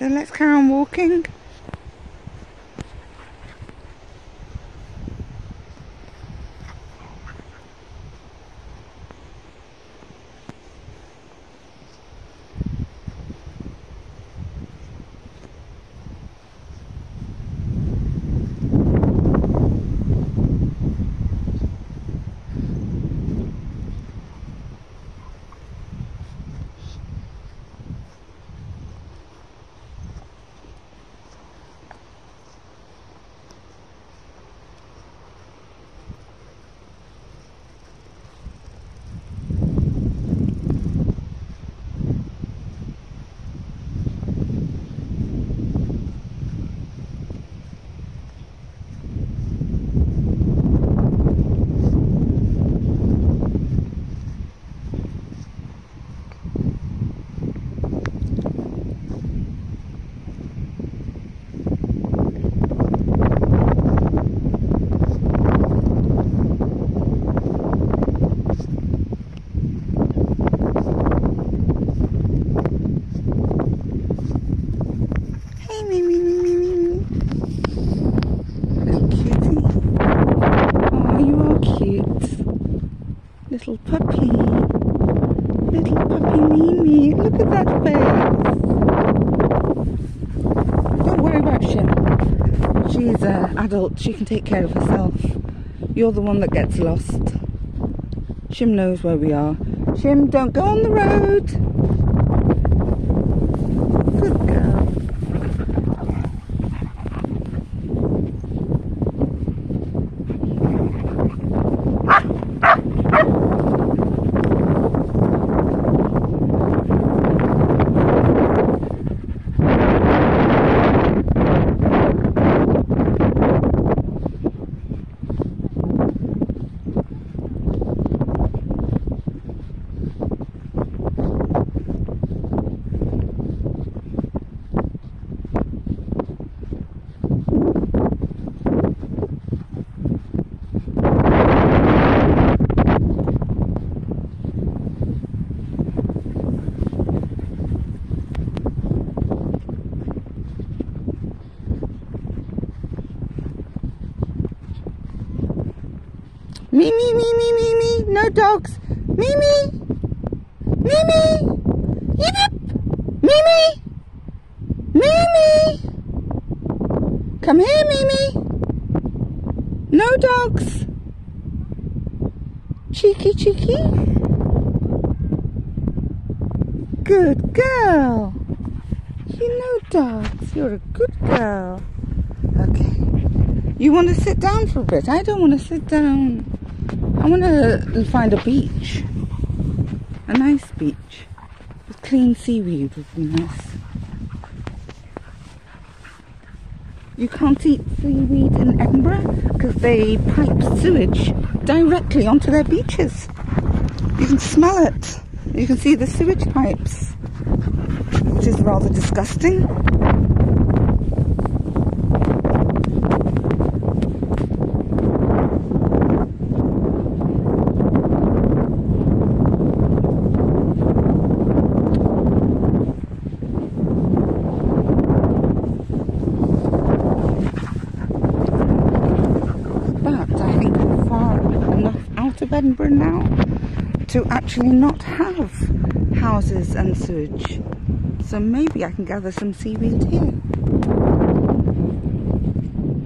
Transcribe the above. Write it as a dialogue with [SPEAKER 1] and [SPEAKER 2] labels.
[SPEAKER 1] So let's carry on walking. Hey, me, me, me, me, me, me. Little cutie. Oh, you are cute. Little puppy. Little puppy Mimi. Look at that face. Don't worry about Shim. She's an adult. She can take care of herself. You're the one that gets lost. Shim knows where we are. Shim, don't go on the road. Good girl. Me, me, me, me, me, me. No dogs. Me, me. Me, me. Yip, yip. Me, me. Me, me. Come here, Mimi. No dogs. Cheeky, cheeky. Good girl. You know dogs. You're a good girl. Okay. You want to sit down for a bit? I don't want to sit down. I want to find a beach. A nice beach. With clean seaweed would be nice. You can't eat seaweed in Edinburgh because they pipe sewage directly onto their beaches. You can smell it. You can see the sewage pipes, which is rather disgusting. Edinburgh now to actually not have houses and sewage. So maybe I can gather some seaweed here.